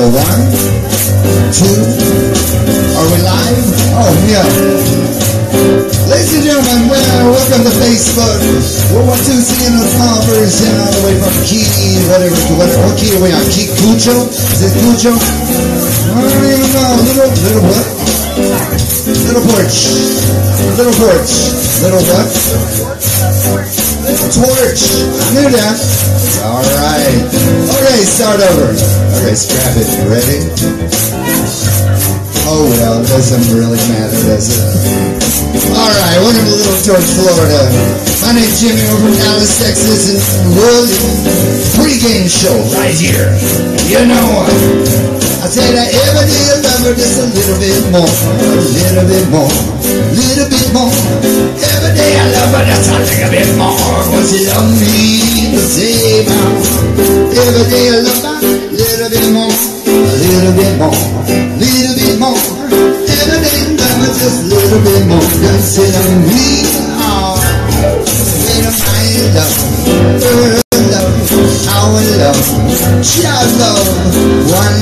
Well, one, two, are we live? Oh, yeah. Ladies and gentlemen, welcome to Facebook. We're two, seeing a small version all the way from Key, whatever, what, what key are we on? Key Cucho? Is it Cucho? I don't even know. Little, little what? Little porch. Little porch. Little what? Little torch. I knew that. All right. Okay, start over. Scrap it. Ready? Oh well, it doesn't really matter, does it? All right, welcome to Little Torch, Florida. My name's Jimi. We're from Dallas, Texas, and we're pregame show right here. You know what? I said I every day I love her just a little bit more, a little bit more, little bit more. Every day I love her just a little bit more. Cause she love me more, little bit more. Every day, never just a little bit more. Consider me all. Consider my love, her love, our love, just love, one